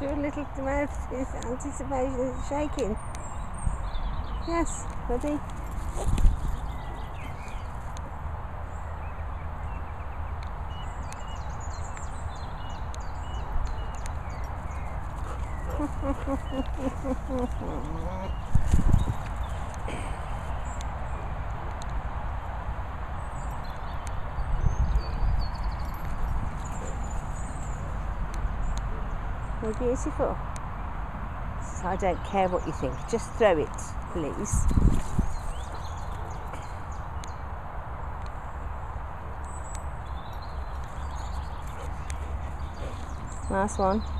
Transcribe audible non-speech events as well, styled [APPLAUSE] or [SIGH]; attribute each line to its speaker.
Speaker 1: Your little mouth is anticipation is shaking. Yes, buddy. [LAUGHS] You're beautiful. I don't care what you think. Just throw it, please. Nice one.